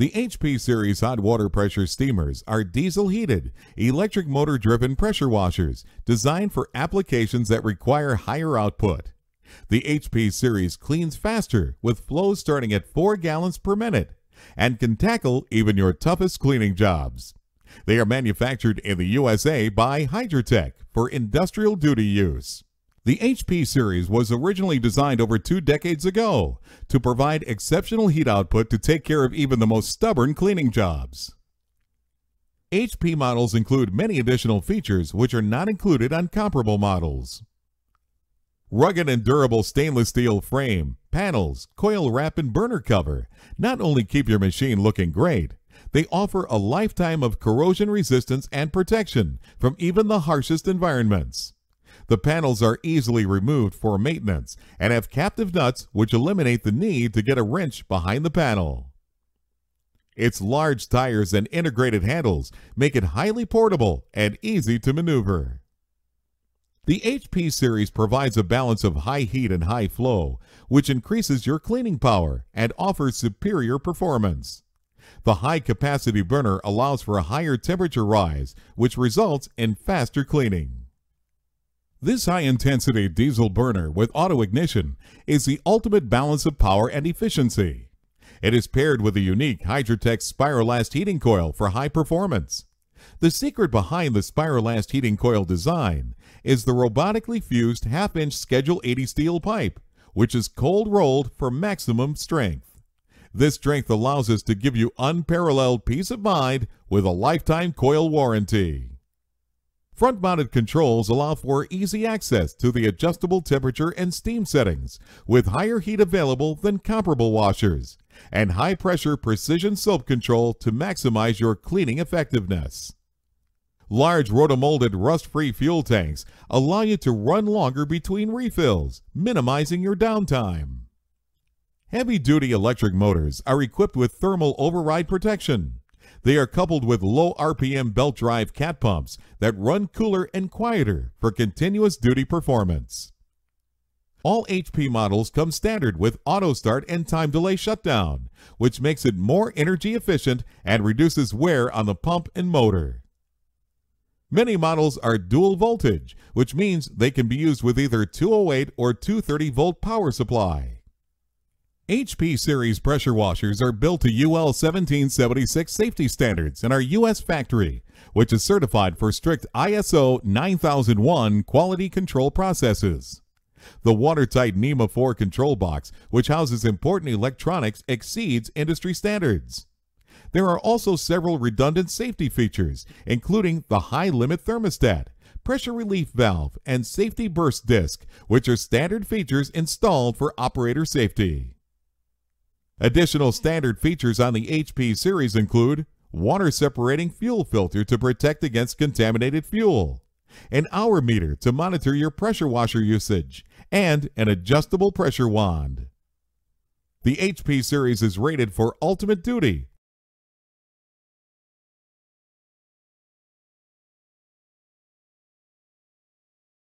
The HP Series hot water pressure steamers are diesel heated, electric motor driven pressure washers designed for applications that require higher output. The HP Series cleans faster with flows starting at 4 gallons per minute and can tackle even your toughest cleaning jobs. They are manufactured in the USA by Hydro Tek for industrial duty use. The HP series was originally designed over two decades ago to provide exceptional heat output to take care of even the most stubborn cleaning jobs. HP models include many additional features which are not included on comparable models. Rugged and durable stainless steel frame, panels, coil wrap, and burner cover not only keep your machine looking great, they offer a lifetime of corrosion resistance and protection from even the harshest environments. The panels are easily removed for maintenance and have captive nuts which eliminate the need to get a wrench behind the panel. Its large tires and integrated handles make it highly portable and easy to maneuver. The HP series provides a balance of high heat and high flow, which increases your cleaning power and offers superior performance. The high capacity burner allows for a higher temperature rise, which results in faster cleaning. This high-intensity diesel burner with auto ignition is the ultimate balance of power and efficiency. It is paired with a unique Hydrotec SpiraLast heating coil for high performance. The secret behind the SpiraLast heating coil design is the robotically fused half-inch Schedule 80 steel pipe, which is cold rolled for maximum strength. This strength allows us to give you unparalleled peace of mind with a lifetime coil warranty. Front-mounted controls allow for easy access to the adjustable temperature and steam settings, with higher heat available than comparable washers, and high-pressure precision soap control to maximize your cleaning effectiveness. Large rotomolded rust-free fuel tanks allow you to run longer between refills, minimizing your downtime. Heavy-duty electric motors are equipped with thermal override protection, they are coupled with low RPM belt drive cat pumps that run cooler and quieter for continuous duty performance. All HP models come standard with auto start and time delay shutdown, which makes it more energy efficient and reduces wear on the pump and motor. Many models are dual voltage, which means they can be used with either 208 or 230 volt power supply. HP series pressure washers are built to UL 1776 safety standards in our U.S. factory, which is certified for strict ISO 9001 quality control processes. The watertight NEMA 4 control box, which houses important electronics, exceeds industry standards. There are also several redundant safety features, including the high limit thermostat, pressure relief valve, and safety burst disc, which are standard features installed for operator safety. Additional standard features on the HP series include water separating fuel filter to protect against contaminated fuel, an hour meter to monitor your pressure washer usage, and an adjustable pressure wand. The HP series is rated for ultimate duty